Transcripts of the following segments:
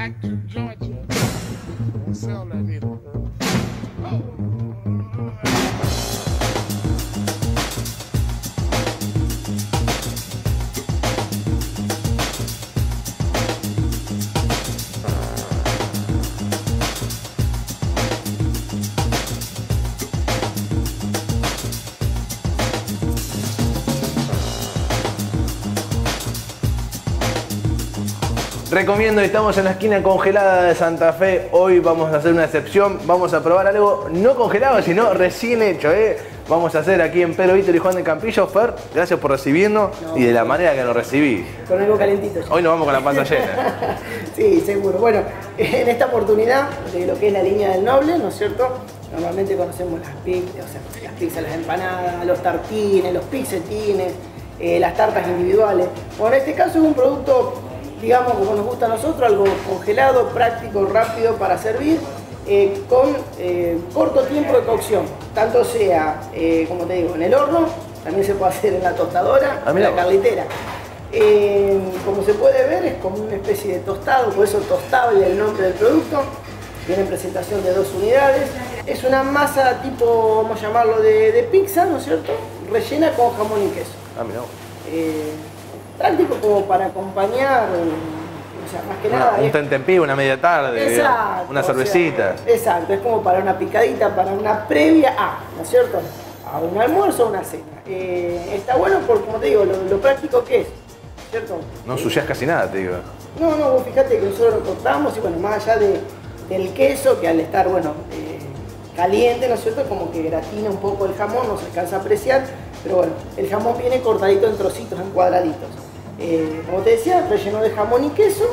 back to Georgia. Don't sell that either. Recomiendo, estamos en la esquina congelada de Santa Fe. Hoy vamos a hacer una excepción. Vamos a probar algo no congelado, sino recién hecho. ¿eh? Vamos a hacer aquí en Pedro Víctor y Juan de Campillo. Fer, gracias por recibirnos y de la manera que nos recibís. Con algo calentito. Hoy nos vamos con la panza llena. sí, seguro. Bueno, en esta oportunidad de lo que es la línea del noble, ¿no es cierto? Normalmente conocemos las pizzas, o sea, las pizzas, las empanadas, los tartines, los pizzetines, eh, las tartas individuales. Bueno, en este caso es un producto digamos, como nos gusta a nosotros, algo congelado, práctico, rápido para servir, eh, con eh, corto tiempo de cocción, tanto sea, eh, como te digo, en el horno, también se puede hacer en la tostadora, Ah, en mira la vos. carlitera. como se puede ver, es como una especie de tostado, por eso tostable el nombre del producto. Viene en presentación de dos unidades. Es una masa tipo, vamos a llamarlo, de, de pizza, ¿no es cierto? Rellena con jamón y queso. Ah, mirá. Eh, práctico como para acompañar, eh, o sea, más que Una- nada. un es- una media tarde, Exacto, una sea, cervecita. exacto, es como para una picadita, para una previa a, ¿no es cierto? A un almuerzo o una cena. Eh, está bueno porque, como te digo, lo, lo práctico que es, ¿cierto? no ensuciás casi nada, te digo. No, no, vos fíjate que nosotros lo cortamos y bueno, más allá de- del queso, que al estar, bueno, eh, caliente, ¿no es cierto? Como que gratina un poco el jamón, no se alcanza a apreciar, pero bueno, el jamón viene cortadito en trocitos, en cuadraditos. Eh, como te decía, relleno de jamón y queso,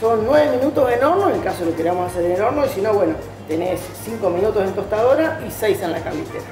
son 9 minutos en horno, en el caso de lo queramos hacer en el horno, y si no, bueno, tenés 5 minutos en tostadora y 6 en la carnicera.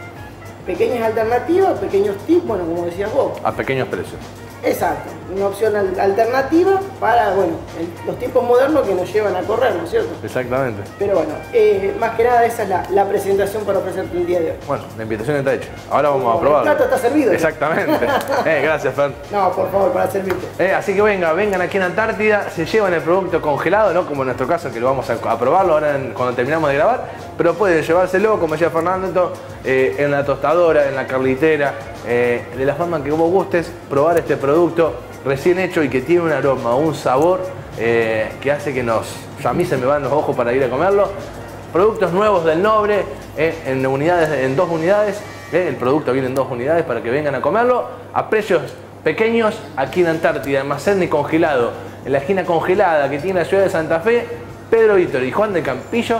Pequeñas alternativas, pequeños tips, bueno, como decías vos, A pequeños precios. Exacto, una opción al- alternativa para bueno, el- los tiempos modernos que nos llevan a correr, ¿no es cierto? Exactamente. Pero bueno, eh, más que nada esa es la, la presentación para ofrecerte el día de hoy. Bueno, la invitación está hecha. Ahora vamos a El probarlo. plato está servido. Exactamente. Eh, gracias, Fer. No, por favor, para servirte. Eh, así que venga, vengan aquí en Antártida, se llevan el producto congelado, ¿no? Como en nuestro caso, que lo vamos a, a probarlo ahora en- cuando terminamos de grabar, pero pueden llevárselo, como decía Fernando, eh, en la tostadora, en la carlitera, eh, de la forma que vos gustes, probar este producto recién hecho y que tiene un aroma, un sabor eh, que hace que nos, a mí se me van los ojos para ir a comerlo. Productos nuevos del Nobre, en, unidades, en dos unidades, el producto viene en dos unidades para que vengan a comerlo, a precios pequeños aquí en Antártida, almacén de congelado, en la esquina congelada que tiene la ciudad de Santa Fe, Pedro Víctor y Juan de Campillo,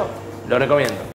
lo recomiendo.